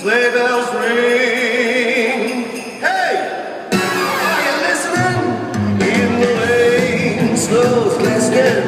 Sleigh bells ring. Hey, are you listening? In the rain, snow's blasting.